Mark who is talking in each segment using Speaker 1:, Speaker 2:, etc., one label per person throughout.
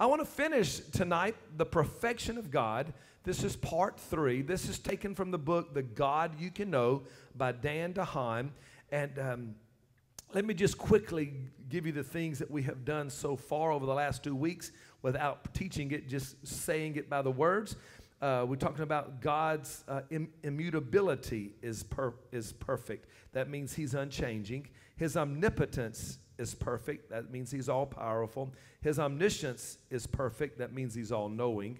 Speaker 1: I want to finish tonight the perfection of God. This is part three. This is taken from the book The God You Can Know by Dan DeHaan. And um, let me just quickly give you the things that we have done so far over the last two weeks without teaching it, just saying it by the words. Uh, we're talking about God's uh, Im- immutability is, per- is perfect. That means He's unchanging. His omnipotence is perfect. That means He's all powerful. His omniscience is perfect. That means He's all knowing.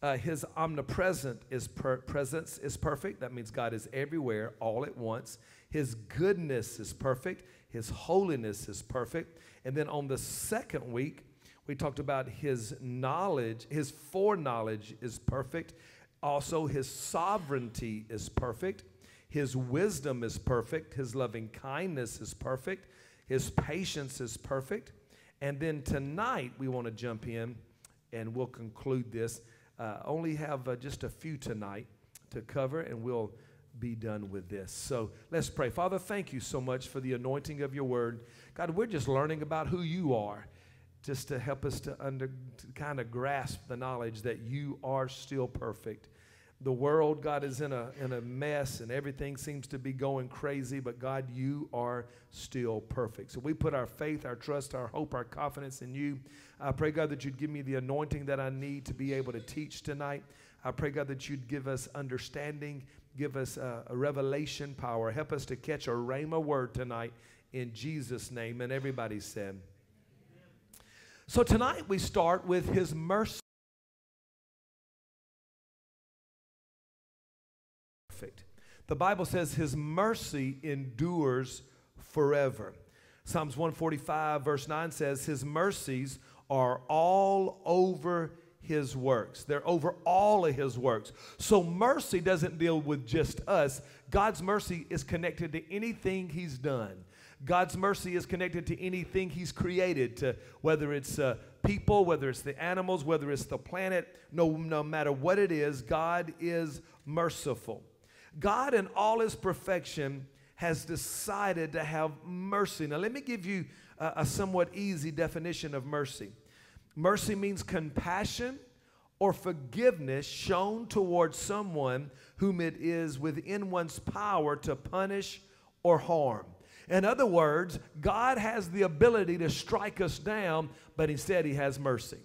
Speaker 1: Uh, his omnipresent is per- presence is perfect. That means God is everywhere, all at once. His goodness is perfect. His holiness is perfect. And then on the second week, we talked about his knowledge, his foreknowledge is perfect. Also, his sovereignty is perfect. His wisdom is perfect. His loving kindness is perfect. His patience is perfect. And then tonight, we want to jump in and we'll conclude this. Uh, only have uh, just a few tonight to cover, and we'll be done with this. So let's pray. Father, thank you so much for the anointing of your word. God, we're just learning about who you are just to help us to, under, to kind of grasp the knowledge that you are still perfect. The world, God, is in a, in a mess and everything seems to be going crazy, but God, you are still perfect. So we put our faith, our trust, our hope, our confidence in you. I pray, God, that you'd give me the anointing that I need to be able to teach tonight. I pray, God, that you'd give us understanding, give us a, a revelation power. Help us to catch a rhema word tonight in Jesus' name. And everybody said, so tonight we start with his mercy. Perfect. The Bible says his mercy endures forever. Psalms 145, verse 9 says, His mercies are all over his works. They're over all of his works. So mercy doesn't deal with just us. God's mercy is connected to anything he's done. God's mercy is connected to anything He's created, to whether it's uh, people, whether it's the animals, whether it's the planet, no, no matter what it is, God is merciful. God, in all His perfection, has decided to have mercy. Now, let me give you a, a somewhat easy definition of mercy. Mercy means compassion or forgiveness shown towards someone whom it is within one's power to punish or harm. In other words, God has the ability to strike us down, but instead He has mercy.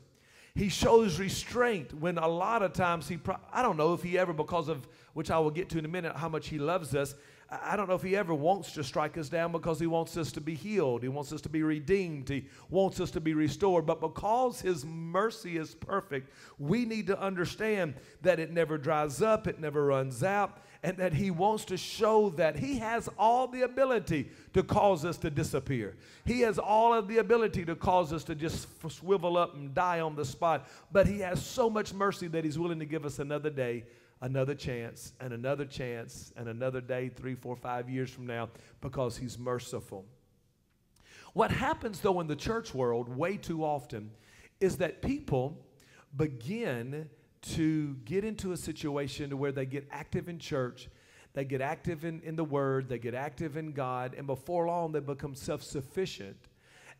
Speaker 1: He shows restraint when a lot of times He, pro- I don't know if He ever, because of which I will get to in a minute, how much He loves us. I don't know if he ever wants to strike us down because he wants us to be healed. He wants us to be redeemed. He wants us to be restored. But because his mercy is perfect, we need to understand that it never dries up, it never runs out, and that He wants to show that He has all the ability to cause us to disappear. He has all of the ability to cause us to just swivel up and die on the spot. But He has so much mercy that He's willing to give us another day, another chance, and another chance, and another day, three, four, five years from now, because He's merciful. What happens, though, in the church world way too often is that people begin to get into a situation where they get active in church, they get active in, in the Word, they get active in God, and before long they become self sufficient.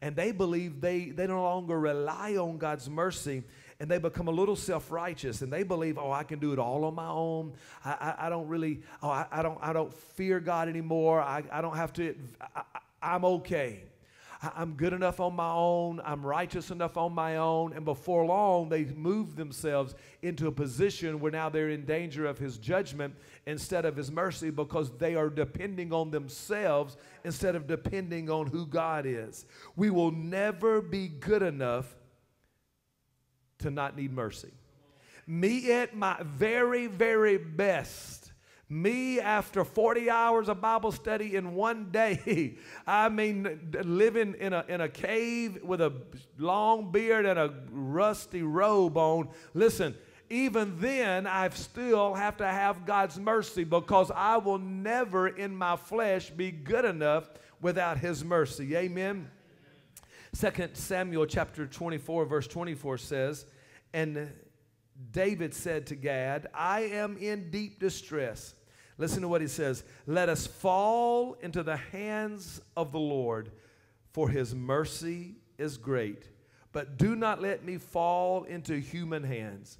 Speaker 1: And they believe they, they no longer rely on God's mercy and they become a little self-righteous and they believe oh i can do it all on my own. I, I, I don't really oh I, I, don't i don't fear god anymore. I, I don't have to I, i'm okay. I'm good enough on my own, I'm righteous enough on my own, and before long they move themselves into a position where now they're in danger of his judgment instead of his mercy because they are depending on themselves instead of depending on who God is. We will never be good enough to not need mercy. Me at my very, very best me, after 40 hours of Bible study in one day, I mean, living in a, in a cave with a long beard and a rusty robe on, listen, even then, I still have to have God's mercy because I will never in my flesh be good enough without His mercy. Amen. Second Samuel chapter 24, verse 24 says, And David said to Gad, I am in deep distress. Listen to what he says Let us fall into the hands of the Lord, for his mercy is great, but do not let me fall into human hands.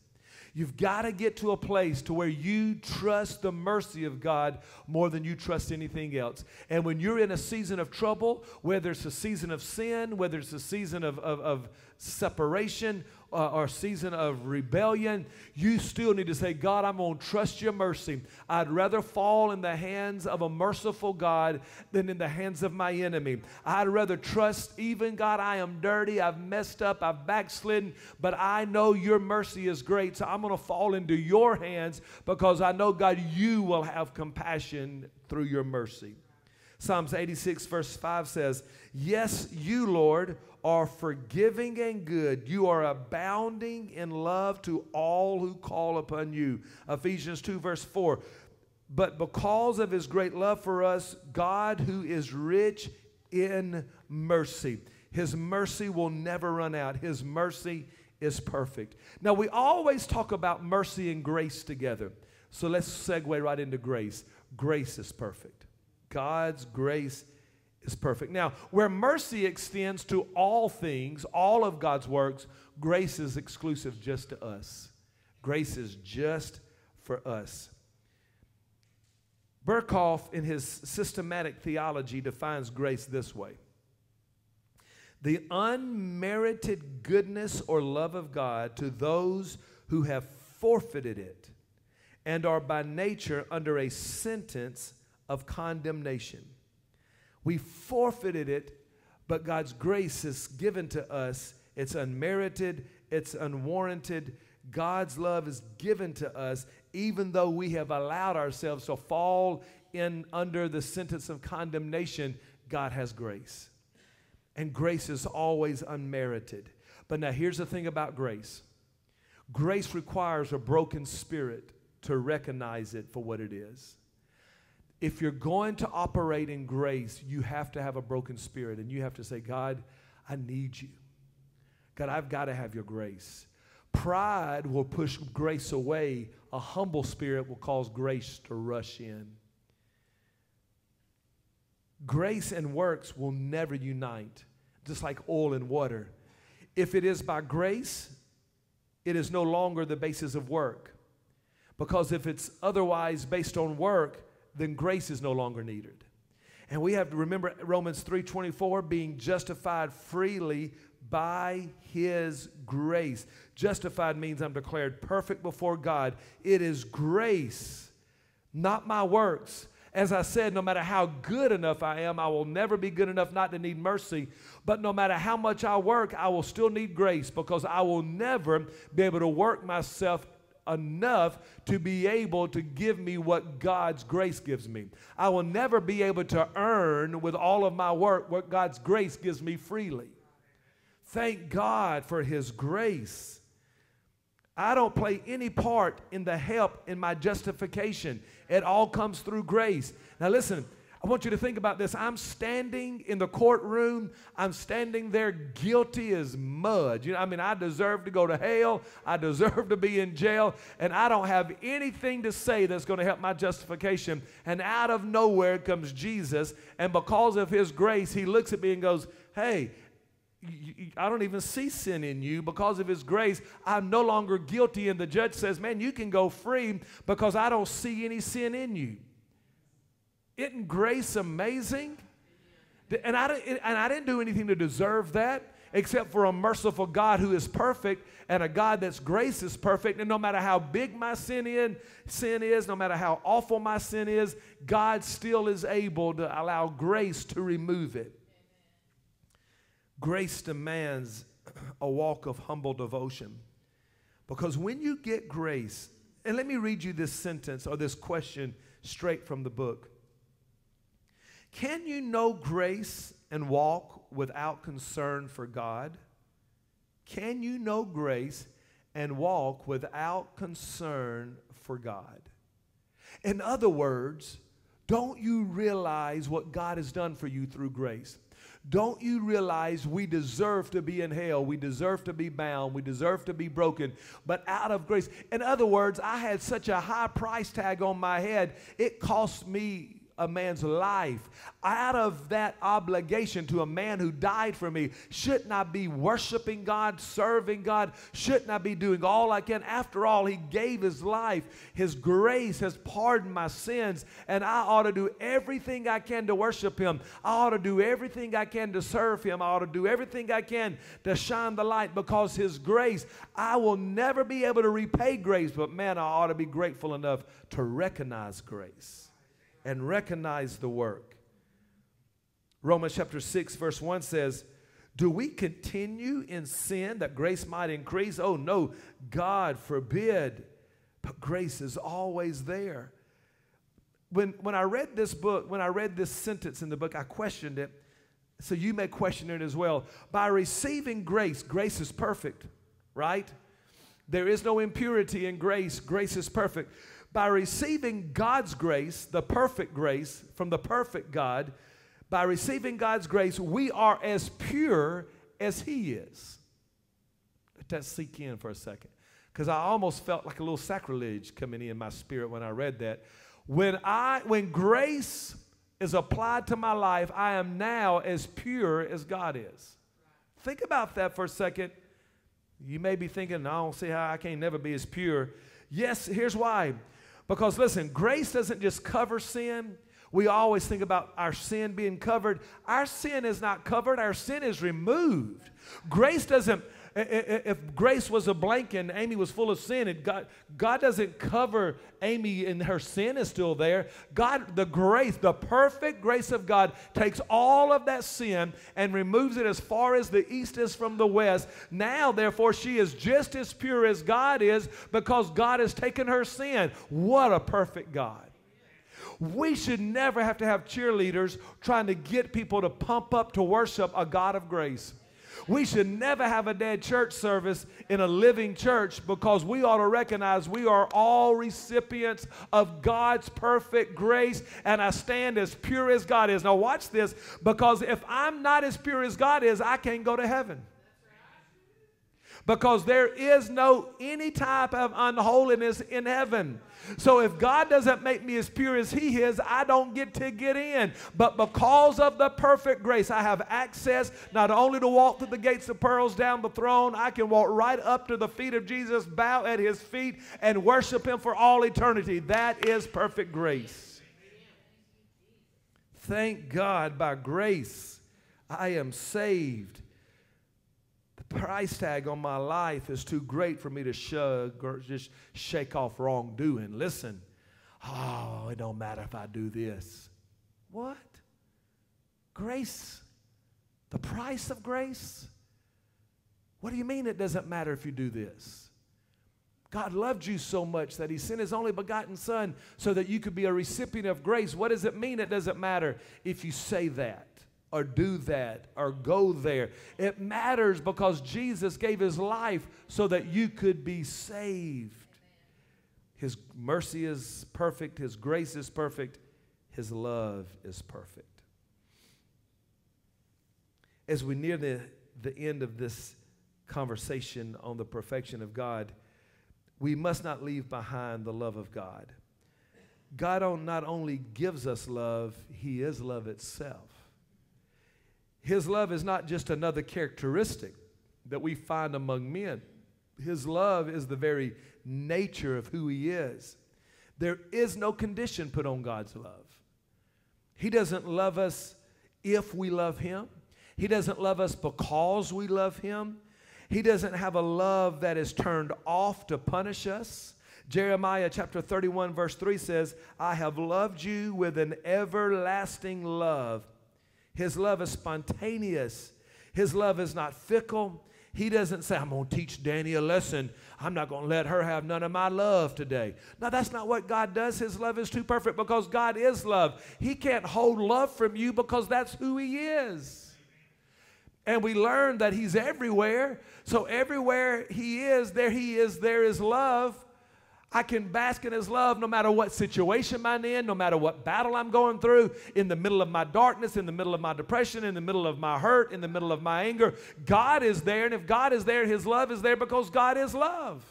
Speaker 1: You've got to get to a place to where you trust the mercy of God more than you trust anything else. And when you're in a season of trouble, whether it's a season of sin, whether it's a season of, of, of separation, uh, or season of rebellion, you still need to say, God, I'm going to trust your mercy. I'd rather fall in the hands of a merciful God than in the hands of my enemy. I'd rather trust, even God, I am dirty, I've messed up, I've backslidden, but I know your mercy is great. So I'm going to fall into your hands because I know, God, you will have compassion through your mercy. Psalms 86, verse 5 says, Yes, you, Lord, are forgiving and good. You are abounding in love to all who call upon you. Ephesians 2, verse 4. But because of his great love for us, God, who is rich in mercy, his mercy will never run out. His mercy is perfect. Now, we always talk about mercy and grace together. So let's segue right into grace. Grace is perfect. God's grace is perfect. Now, where mercy extends to all things, all of God's works, grace is exclusive just to us. Grace is just for us. Berkhof, in his systematic theology, defines grace this way the unmerited goodness or love of God to those who have forfeited it and are by nature under a sentence of condemnation. We forfeited it, but God's grace is given to us. It's unmerited, it's unwarranted. God's love is given to us, even though we have allowed ourselves to fall in under the sentence of condemnation. God has grace. And grace is always unmerited. But now here's the thing about grace grace requires a broken spirit to recognize it for what it is if you're going to operate in grace, you have to have a broken spirit and you have to say, God, I need you. God, I've got to have your grace. Pride will push grace away, a humble spirit will cause grace to rush in. Grace and works will never unite, just like oil and water. If it is by grace, it is no longer the basis of work. Because if it's otherwise based on work, then grace is no longer needed. And we have to remember Romans 3:24 being justified freely by his grace. Justified means I'm declared perfect before God. It is grace, not my works. As I said, no matter how good enough I am, I will never be good enough not to need mercy. But no matter how much I work, I will still need grace because I will never be able to work myself enough to be able to give me what God's grace gives me. I will never be able to earn with all of my work what God's grace gives me freely. Thank God for His grace. I don't play any part in the help in my justification. It all comes through grace. Now, listen, I want you to think about this. I'm standing in the courtroom. I'm standing there guilty as mud. You know, I mean, I deserve to go to hell. I deserve to be in jail. And I don't have anything to say that's going to help my justification. And out of nowhere comes Jesus. And because of his grace, he looks at me and goes, Hey, I don't even see sin in you because of his grace. I'm no longer guilty. And the judge says, Man, you can go free because I don't see any sin in you. Isn't grace amazing? And I, and I didn't do anything to deserve that except for a merciful God who is perfect and a God that's grace is perfect. And no matter how big my sin, in, sin is, no matter how awful my sin is, God still is able to allow grace to remove it. Grace demands a walk of humble devotion. Because when you get grace, and let me read you this sentence or this question straight from the book. Can you know grace and walk without concern for God? Can you know grace and walk without concern for God? In other words, don't you realize what God has done for you through grace? Don't you realize we deserve to be in hell? We deserve to be bound. We deserve to be broken. But out of grace, in other words, I had such a high price tag on my head, it cost me a man's life out of that obligation to a man who died for me. Shouldn't i be worshiping god serving god? Shouldn't i be doing all i can? After all he gave his life. His grace has pardoned my sins and i ought to do everything i can to worship him. I ought to do everything i can to serve him. I ought to do everything i can to shine the light because his grace i will never be able to repay grace but man i ought to be grateful enough to recognize grace and recognize the work. Romans chapter 6, verse 1 says, Do we continue in sin that grace might increase? Oh, no, God forbid. But grace is always there. When, when I read this book, when I read this sentence in the book, I questioned it. So you may question it as well. By receiving grace, grace is perfect, right? There is no impurity in grace. Grace is perfect by receiving God's grace, the perfect grace from the perfect God, by receiving God's grace, we are as pure as He is. Let that sink in for a second. Because I almost felt like a little sacrilege coming in my spirit when I read that. When I when grace is applied to my life, I am now as pure as God is. Think about that for a second. You may be thinking, I don't see how I can never be as pure. Yes, here's why. Because listen, grace doesn't just cover sin. We always think about our sin being covered. Our sin is not covered, our sin is removed. Grace doesn't if grace was a blanket and Amy was full of sin, and God, God doesn't cover Amy and her sin is still there. God, the grace, the perfect grace of God takes all of that sin and removes it as far as the east is from the west. Now, therefore, she is just as pure as God is because God has taken her sin. What a perfect God. We should never have to have cheerleaders trying to get people to pump up to worship a God of grace. We should never have a dead church service in a living church because we ought to recognize we are all recipients of God's perfect grace, and I stand as pure as God is. Now, watch this because if I'm not as pure as God is, I can't go to heaven because there is no any type of unholiness in heaven. So if God doesn't make me as pure as He is, I don't get to get in. But because of the perfect grace, I have access not only to walk through the gates of pearls down the throne, I can walk right up to the feet of Jesus, bow at His feet, and worship Him for all eternity. That is perfect grace. Thank God by grace I am saved price tag on my life is too great for me to shug or just shake off wrongdoing. Listen, oh, it don't matter if I do this. What? Grace? The price of grace? What do you mean it doesn't matter if you do this? God loved you so much that He sent His only begotten Son so that you could be a recipient of grace. What does it mean it doesn't matter if you say that? Or do that or go there. It matters because Jesus gave his life so that you could be saved. His mercy is perfect, his grace is perfect, his love is perfect. As we near the, the end of this conversation on the perfection of God, we must not leave behind the love of God. God not only gives us love, He is love itself. His love is not just another characteristic that we find among men. His love is the very nature of who He is. There is no condition put on God's love. He doesn't love us if we love Him, He doesn't love us because we love Him. He doesn't have a love that is turned off to punish us. Jeremiah chapter 31, verse 3 says, I have loved you with an everlasting love. His love is spontaneous. His love is not fickle. He doesn't say, I'm going to teach Danny a lesson. I'm not going to let her have none of my love today. No, that's not what God does. His love is too perfect because God is love. He can't hold love from you because that's who He is. And we learn that He's everywhere. So everywhere He is, there He is, there is love. I can bask in His love no matter what situation I'm in, no matter what battle I'm going through, in the middle of my darkness, in the middle of my depression, in the middle of my hurt, in the middle of my anger. God is there, and if God is there, His love is there because God is love.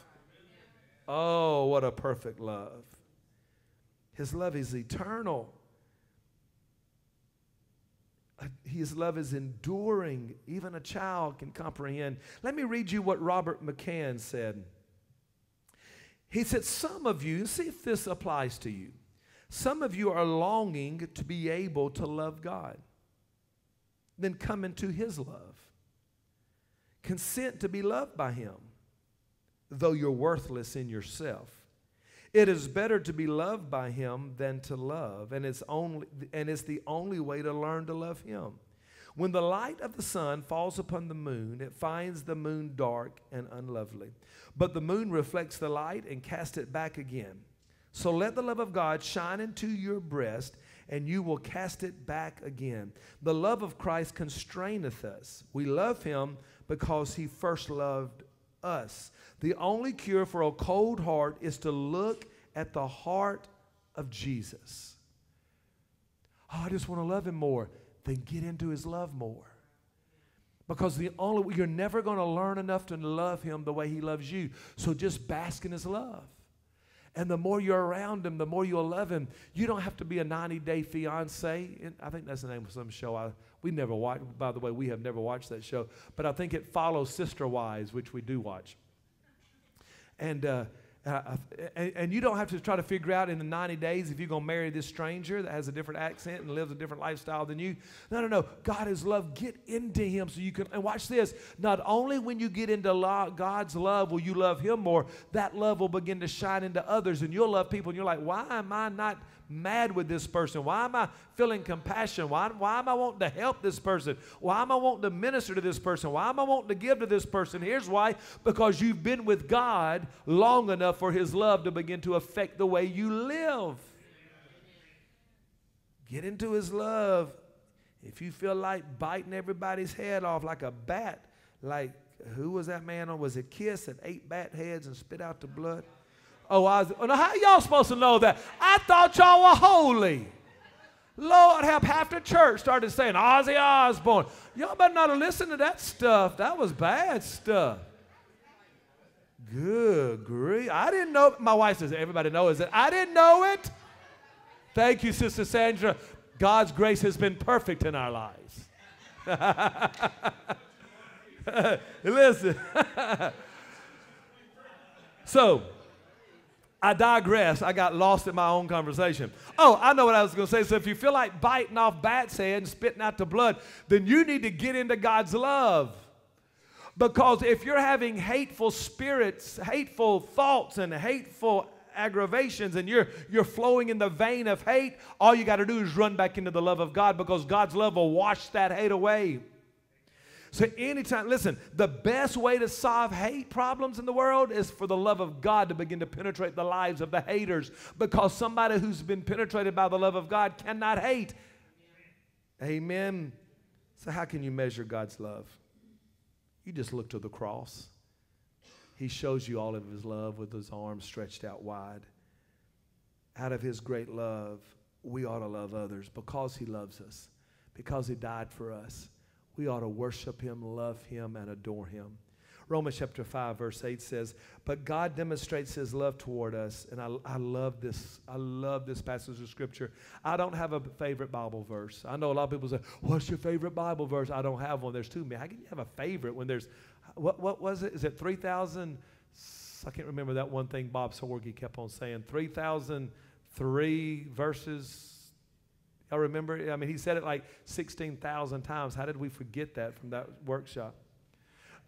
Speaker 1: Oh, what a perfect love. His love is eternal. Uh, his love is enduring, even a child can comprehend. Let me read you what Robert McCann said. He said, Some of you, see if this applies to you, some of you are longing to be able to love God, then come into his love. Consent to be loved by him, though you're worthless in yourself. It is better to be loved by him than to love, and it's, only, and it's the only way to learn to love him. When the light of the sun falls upon the moon, it finds the moon dark and unlovely. But the moon reflects the light and casts it back again. So let the love of God shine into your breast, and you will cast it back again. The love of Christ constraineth us. We love him because he first loved us. The only cure for a cold heart is to look at the heart of Jesus. Oh, I just want to love him more. Then get into his love more. Because the only you're never going to learn enough to love him the way he loves you. So just bask in his love. And the more you're around him, the more you'll love him. You don't have to be a 90 day fiance. I think that's the name of some show. I, we never watched, by the way, we have never watched that show. But I think it follows Sister Wives, which we do watch. And, uh, uh, and, and, you don't have to try to figure out in the 90 days if you're going to marry this stranger that has a different accent and lives a different lifestyle than you. No, no, no. God is love. Get into Him so you can. And watch this. Not only when you get into God's love will you love Him more, that love will begin to shine into others and you'll love people. And you're like, why am I not mad with this person? Why am I feeling compassion? Why, why am I wanting to help this person? Why am I wanting to minister to this person? Why am I wanting to give to this person? Here's why because you've been with God long enough for His love to begin to affect the way you live. Get into His love. If you feel like biting everybody's head off like a bat, like who was that man on? Was it Kiss that ate bat heads and spit out the blood? Oh, I was, how y'all supposed to know that? I thought y'all were holy. Lord help, half the church started saying Ozzy Osbourne. Y'all better not listen to that stuff. That was bad stuff. Good grief. I didn't know. My wife says, everybody knows it. I didn't know it. Thank you, Sister Sandra. God's grace has been perfect in our lives. Listen. so, I digress. I got lost in my own conversation. Oh, I know what I was going to say. So if you feel like biting off bats' head and spitting out the blood, then you need to get into God's love. Because if you're having hateful spirits, hateful thoughts, and hateful aggravations and you're you're flowing in the vein of hate all you got to do is run back into the love of god because god's love will wash that hate away so, anytime, listen, the best way to solve hate problems in the world is for the love of God to begin to penetrate the lives of the haters because somebody who's been penetrated by the love of God cannot hate. Amen. So, how can you measure God's love? You just look to the cross. He shows you all of his love with his arms stretched out wide. Out of his great love, we ought to love others because he loves us, because he died for us we ought to worship him, love him, and adore him. Romans chapter 5, verse 8 says, But God demonstrates his love toward us. And I, I love this. I love this passage of scripture. I don't have a favorite Bible verse. I know a lot of people say, What's your favorite Bible verse? I don't have one. There's too many. How can you have a favorite when there's, what, what was it? Is it 3,000? I can't remember that one thing Bob Sorge kept on saying. 3,003 verses Y'all remember? I mean, he said it like 16,000 times. How did we forget that from that workshop?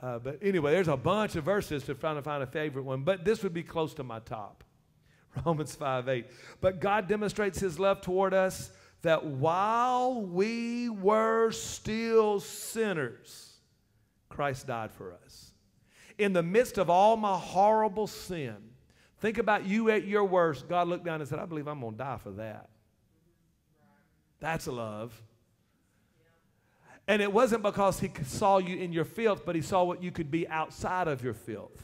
Speaker 1: Uh, but anyway, there's a bunch of verses to try to find a favorite one, but this would be close to my top. Romans 5 8. But God demonstrates his love toward us that while we were still sinners, Christ died for us. In the midst of all my horrible sin, think about you at your worst. God looked down and said, I believe I'm going to die for that. That's love. And it wasn't because he saw you in your filth, but he saw what you could be outside of your filth.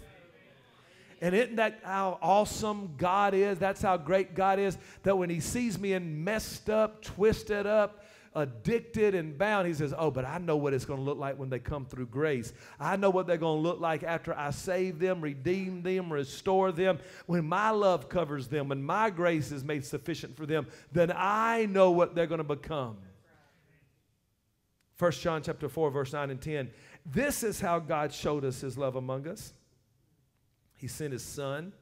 Speaker 1: And isn't that how awesome God is? That's how great God is. That when he sees me in messed up, twisted up, addicted and bound, he says, Oh, but I know what it's going to look like when they come through grace. I know what they're going to look like after I save them, redeem them, restore them. When my love covers them, when my grace is made sufficient for them, then I know what they're going to become. 1 John chapter 4, verse 9 and 10. This is how God showed us his love among us. He sent his son,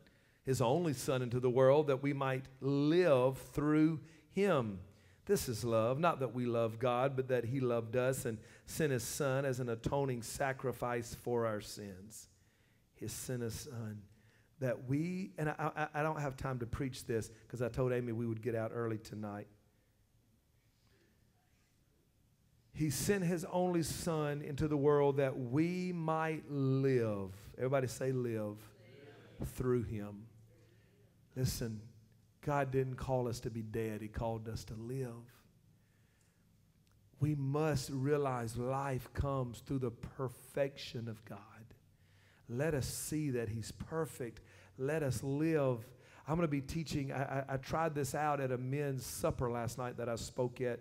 Speaker 1: his only son, into the world that we might live through him. This is love, not that we love God, but that he loved us and sent his son as an atoning sacrifice for our sins. His sent his son that we, and I, I, I don't have time to preach this because I told Amy we would get out early tonight. He sent his only son into the world that we might live. Everybody say, live, live. through him. Listen, God didn't call us to be dead, He called us to live. We must realize life comes through the perfection of God. Let us see that He's perfect. Let us live. I'm going to be teaching. I, I, I, tried this out at a men's supper last night that I spoke at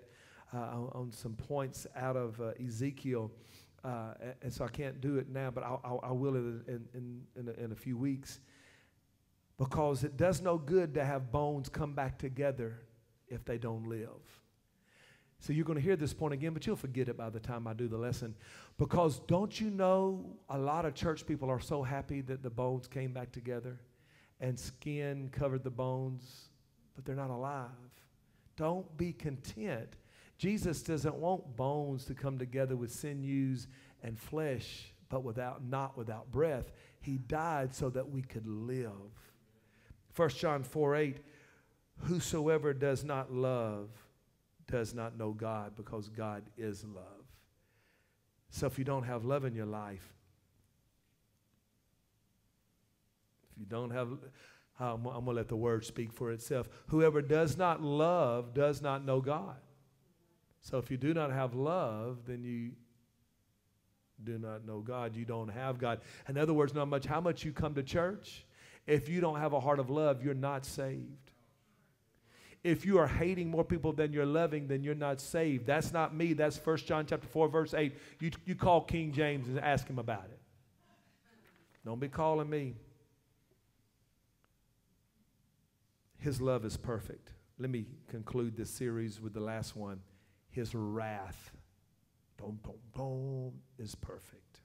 Speaker 1: uh, on, some points out of uh, Ezekiel. Uh, and so I can't do it now, but I'll, I'll I will in, in, in, a, in a few weeks because it does no good to have bones come back together if they don't live. So you're going to hear this point again, but you'll forget it by the time I do the lesson. Because don't you know a lot of church people are so happy that the bones came back together and skin covered the bones, but they're not alive. Don't be content. Jesus doesn't want bones to come together with sinews and flesh, but without not without breath. He died so that we could live. 1 John 4 8, whosoever does not love does not know God because God is love. So if you don't have love in your life, if you don't have, I'm, I'm going to let the word speak for itself. Whoever does not love does not know God. So if you do not have love, then you do not know God. You don't have God. In other words, not much how much you come to church if you don't have a heart of love, you're not saved. If you are hating more people than you're loving, then you're not saved. That's not me. That's 1 John chapter 4, verse 8. You, you call King James and ask him about it. Don't be calling me. His love is perfect. Let me conclude this series with the last one. His wrath, boom, boom, boom, is perfect.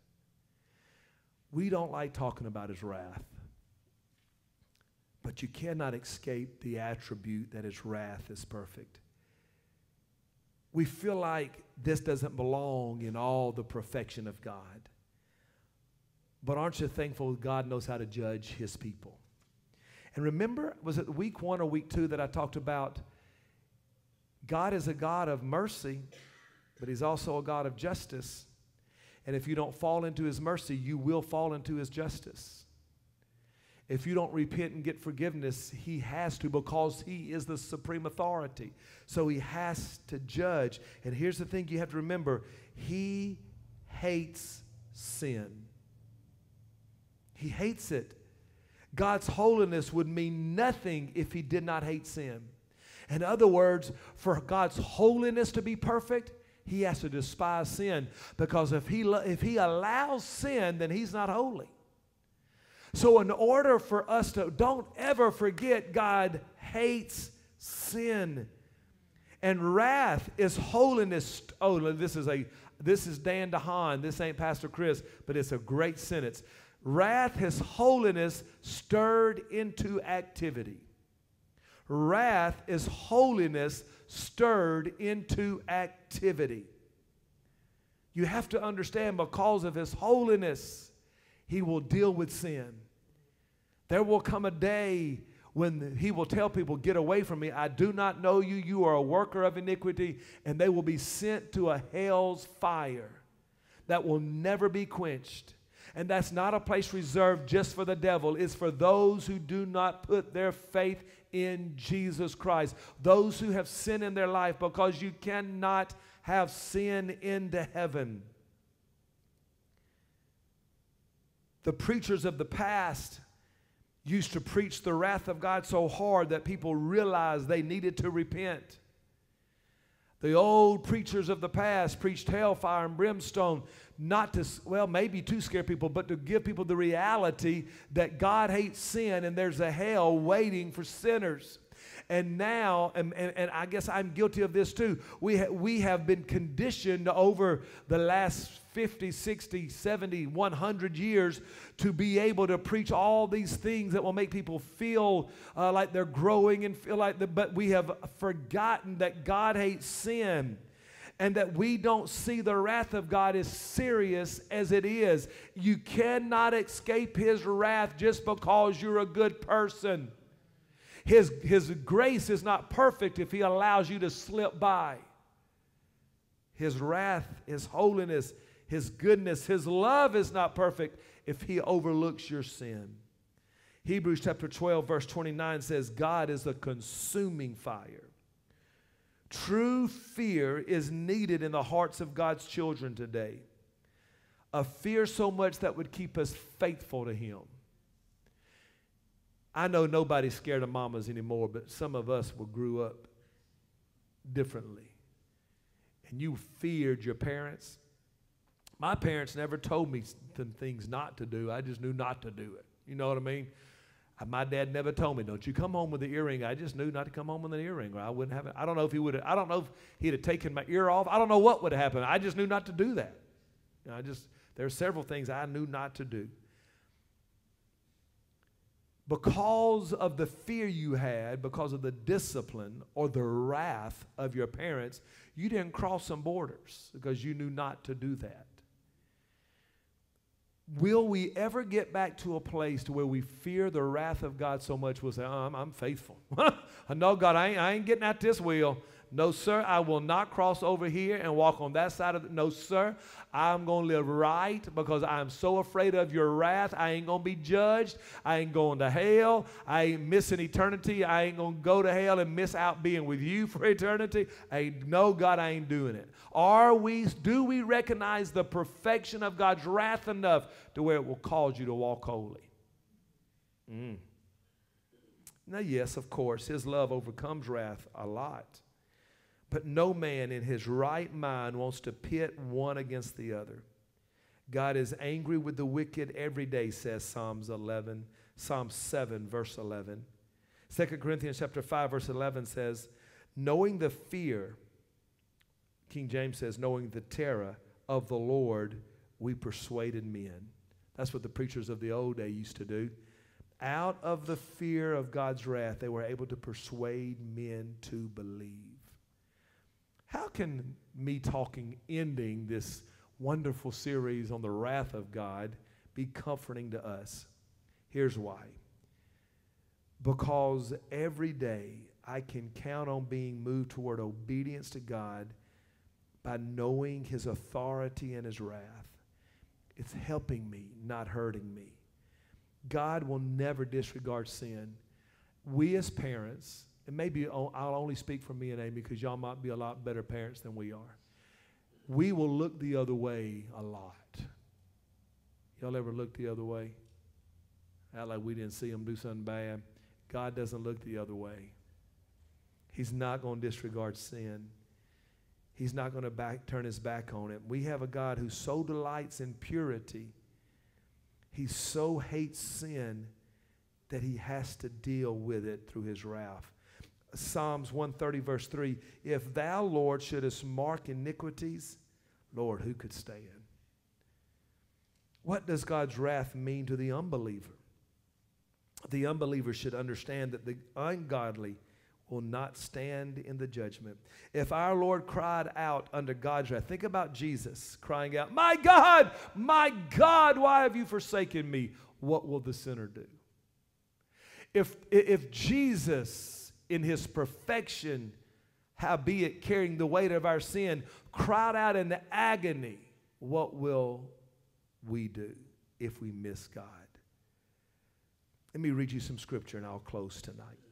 Speaker 1: We don't like talking about his wrath. But you cannot escape the attribute that his wrath is perfect. We feel like this doesn't belong in all the perfection of God. But aren't you thankful God knows how to judge his people? And remember, was it week one or week two that I talked about? God is a God of mercy, but he's also a God of justice. And if you don't fall into his mercy, you will fall into his justice. If you don't repent and get forgiveness, he has to because he is the supreme authority. So he has to judge. And here's the thing you have to remember he hates sin. He hates it. God's holiness would mean nothing if he did not hate sin. In other words, for God's holiness to be perfect, he has to despise sin because if he, if he allows sin, then he's not holy. So, in order for us to, don't ever forget, God hates sin. And wrath is holiness. Oh, this is a this is Dan DeHaan. This ain't Pastor Chris, but it's a great sentence. Wrath is holiness stirred into activity. Wrath is holiness stirred into activity. You have to understand because of his holiness, he will deal with sin. There will come a day when he will tell people, Get away from me. I do not know you. You are a worker of iniquity. And they will be sent to a hell's fire that will never be quenched. And that's not a place reserved just for the devil, it's for those who do not put their faith in Jesus Christ. Those who have sin in their life because you cannot have sin into heaven. The preachers of the past used to preach the wrath of God so hard that people realized they needed to repent. The old preachers of the past preached hellfire and brimstone, not to, well, maybe to scare people, but to give people the reality that God hates sin and there's a hell waiting for sinners. And now, and, and, and I guess I'm guilty of this too, we, ha- we have been conditioned over the last 50, 60, 70, 100 years to be able to preach all these things that will make people feel uh, like they're growing and feel like, the, but we have forgotten that God hates sin and that we don't see the wrath of God as serious as it is. You cannot escape His wrath just because you're a good person. His, his grace is not perfect if He allows you to slip by. His wrath, His holiness, His goodness, His love is not perfect if He overlooks your sin. Hebrews chapter 12, verse 29 says, God is a consuming fire. True fear is needed in the hearts of God's children today. A fear so much that would keep us faithful to Him. I know nobody's scared of mamas anymore, but some of us were grew up differently. And you feared your parents. My parents never told me some things not to do. I just knew not to do it. You know what I mean? Uh, my dad never told me, "Don't you come home with the earring." I just knew not to come home with an earring, or I wouldn't have it. I don't know if he would. I don't know if he'd have taken my ear off. I don't know what would have happened. I just knew not to do that. You know, I just there are several things I knew not to do. Because of the fear you had, because of the discipline or the wrath of your parents, you didn't cross some borders because you knew not to do that. Will we ever get back to a place to where we fear the wrath of God so much we'll say, oh, I'm, I'm faithful. no, God, I ain't, I ain't getting out this wheel. No, sir, I will not cross over here and walk on that side of the. No, sir, I'm going to live right because I'm so afraid of your wrath. I ain't going to be judged. I ain't going to hell. I ain't missing eternity. I ain't going to go to hell and miss out being with you for eternity. I no, God, I ain't doing it. Are we, do we recognize the perfection of God's wrath enough to where it will cause you to walk holy? Mm. Now, yes, of course, His love overcomes wrath a lot. But no man in his right mind wants to pit one against the other. God is angry with the wicked every day, says Psalms 11, Psalm 7, verse 11. 2 Corinthians chapter 5, verse 11 says, knowing the fear, King James says, knowing the terror of the Lord, we persuaded men. That's what the preachers of the old day used to do. Out of the fear of God's wrath, they were able to persuade men to believe. How can me talking, ending this wonderful series on the wrath of God, be comforting to us? Here's why. Because every day I can count on being moved toward obedience to God by knowing His authority and His wrath. It's helping me, not hurting me. God will never disregard sin. We as parents, and maybe I'll only speak for me and Amy because y'all might be a lot better parents than we are. We will look the other way a lot. Y'all ever look the other way? Act like we didn't see them do something bad. God doesn't look the other way. He's not going to disregard sin. He's not going to back, turn his back on it. We have a God who so delights in purity. He so hates sin that he has to deal with it through his wrath. Psalms 130, verse 3 If thou, Lord, shouldest mark iniquities, Lord, who could stand? What does God's wrath mean to the unbeliever? The unbeliever should understand that the ungodly will not stand in the judgment. If our Lord cried out under God's wrath, think about Jesus crying out, My God, my God, why have you forsaken me? What will the sinner do? If, if Jesus in his perfection, howbeit carrying the weight of our sin, cried out in the agony, what will we do if we miss God? Let me read you some scripture and I'll close tonight.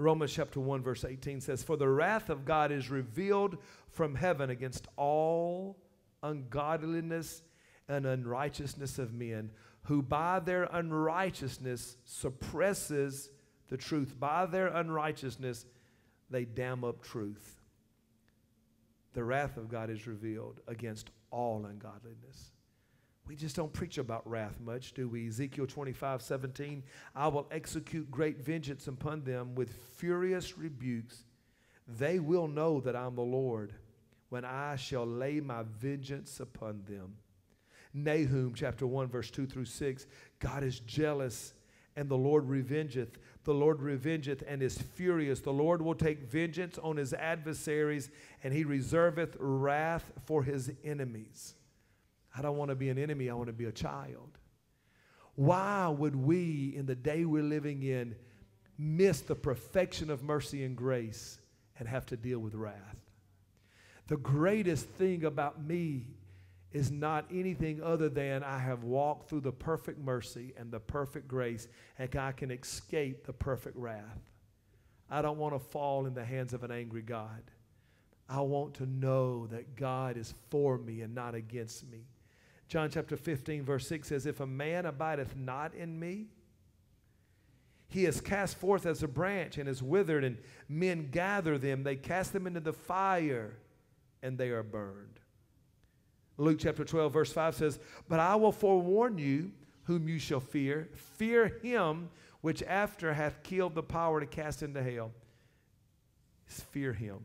Speaker 1: Romans chapter 1, verse 18 says, For the wrath of God is revealed from heaven against all ungodliness and unrighteousness of men, who by their unrighteousness suppresses the truth. By their unrighteousness, they dam up truth. The wrath of God is revealed against all ungodliness. We just don't preach about wrath much, do we? Ezekiel 25, 17. I will execute great vengeance upon them with furious rebukes. They will know that I'm the Lord when I shall lay my vengeance upon them. Nahum chapter 1, verse 2 through 6. God is jealous, and the Lord revengeth. The Lord revengeth and is furious. The Lord will take vengeance on his adversaries, and he reserveth wrath for his enemies. I don't want to be an enemy, I want to be a child. Why would we, in the day we're living in, miss the perfection of mercy and grace and have to deal with wrath? The greatest thing about me is not anything other than I have walked through the perfect mercy and the perfect grace, and I can escape the perfect wrath. I don't want to fall in the hands of an angry God. I want to know that God is for me and not against me. John chapter 15, verse 6 says, If a man abideth not in me, he is cast forth as a branch and is withered, and men gather them. They cast them into the fire, and they are burned. Luke chapter 12, verse 5 says, But I will forewarn you whom you shall fear. Fear him which after hath killed the power to cast into hell. Fear him.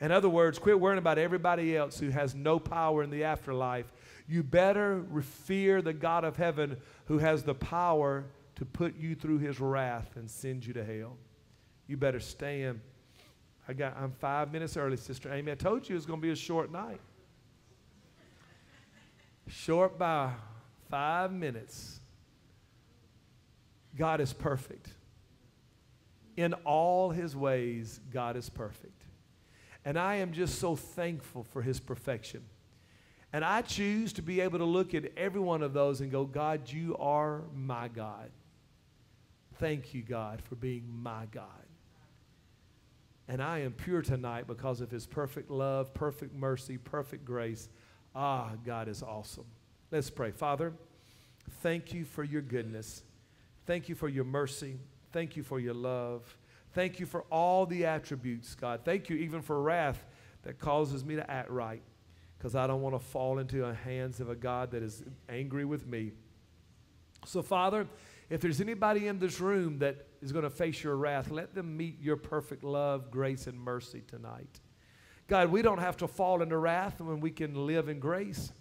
Speaker 1: In other words, quit worrying about everybody else who has no power in the afterlife you better fear the God of heaven who has the power to put you through his wrath and send you to hell. You better stand. I got, I'm five minutes early, Sister Amy. I told you it was going to be a short night. Short by five minutes. God is perfect. In all his ways, God is perfect. And I am just so thankful for his perfection. And I choose to be able to look at every one of those and go, God, you are my God. Thank you, God, for being my God. And I am pure tonight because of his perfect love, perfect mercy, perfect grace. Ah, God is awesome. Let's pray. Father, thank you for your goodness. Thank you for your mercy. Thank you for your love. Thank you for all the attributes, God. Thank you even for wrath that causes me to act right because I don't want to fall into the hands of a God that is angry with me. So, Father, if there's anybody in this room that is going to face your wrath, let them meet your perfect love, grace, and mercy tonight. God, we don't have to fall into wrath when we can live in grace.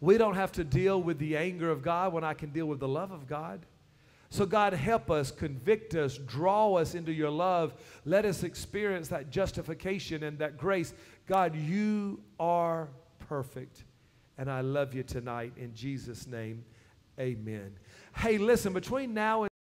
Speaker 1: We don't have to deal with the anger of God when I can deal with the love of God. So, God, help us, convict us, draw us into your love. Let us experience that justification and that grace. God, you are perfect. And I love you tonight. In Jesus' name, amen. Hey, listen, between now and